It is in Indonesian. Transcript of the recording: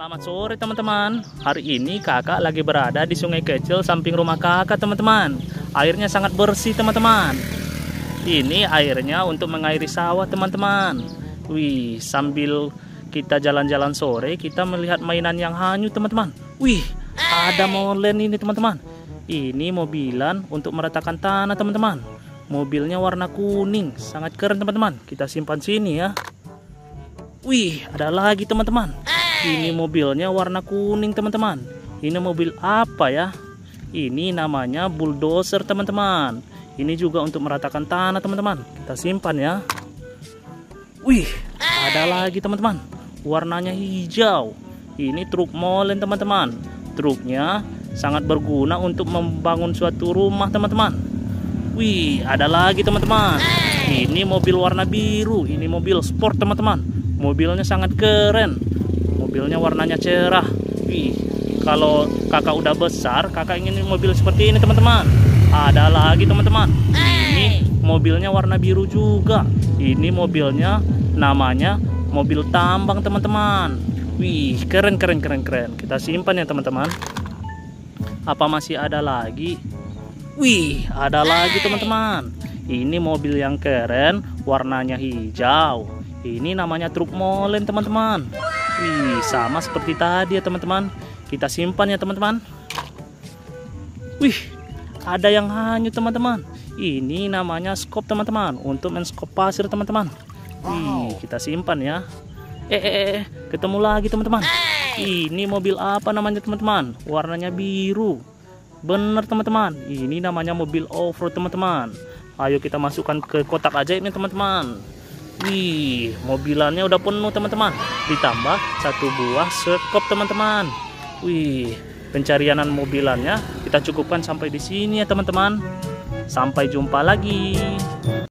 Selamat sore teman-teman. Hari ini kakak lagi berada di sungai kecil samping rumah kakak teman-teman. Airnya sangat bersih teman-teman. Ini airnya untuk mengairi sawah teman-teman. Wih sambil kita jalan-jalan sore kita melihat mainan yang hanyut teman-teman. Wih ada molen ini teman-teman. Ini mobilan untuk meratakan tanah teman-teman. Mobilnya warna kuning Sangat keren teman-teman. Kita simpan sini ya. Wih ada lagi teman-teman ini mobilnya warna kuning teman-teman. Ini mobil apa ya? Ini namanya bulldozer teman-teman. Ini juga untuk meratakan tanah teman-teman. Kita simpan ya. Wih, ada lagi teman-teman. Warnanya hijau. Ini truk molen teman-teman. Truknya sangat berguna untuk membangun suatu rumah teman-teman. Wih, ada lagi teman-teman. Ini mobil warna biru. Ini mobil sport teman-teman. Mobilnya sangat keren mobilnya warnanya cerah. Wih, kalau kakak udah besar kakak ingin mobil seperti ini teman-teman. Ada lagi teman-teman. Ini mobilnya warna biru juga. Ini mobilnya namanya mobil tambang teman-teman. Wih keren keren keren keren. Kita simpan ya teman-teman. Apa masih ada lagi? Wih ada lagi teman-teman. Ini mobil yang keren warnanya hijau ini namanya truk molen teman-teman Wih, sama seperti tadi ya teman-teman. Kita simpan ya teman-teman. Wih, ada yang hanyut teman-teman. Ini namanya skop teman-teman untuk menskop pasir teman-teman. Wih, kita simpan ya. Eh, eh, eh, ketemu lagi teman-teman. Ini mobil apa namanya teman-teman? Warnanya biru. Bener teman-teman. Ini namanya mobil off-road teman-teman. Ayo kita masukkan ke kotak ajaib nih teman-teman. Wih, mobilannya udah penuh teman-teman. Ditambah satu buah sekop teman-teman. Wih, pencarianan mobilannya kita cukupkan sampai di sini ya teman-teman. Sampai jumpa lagi.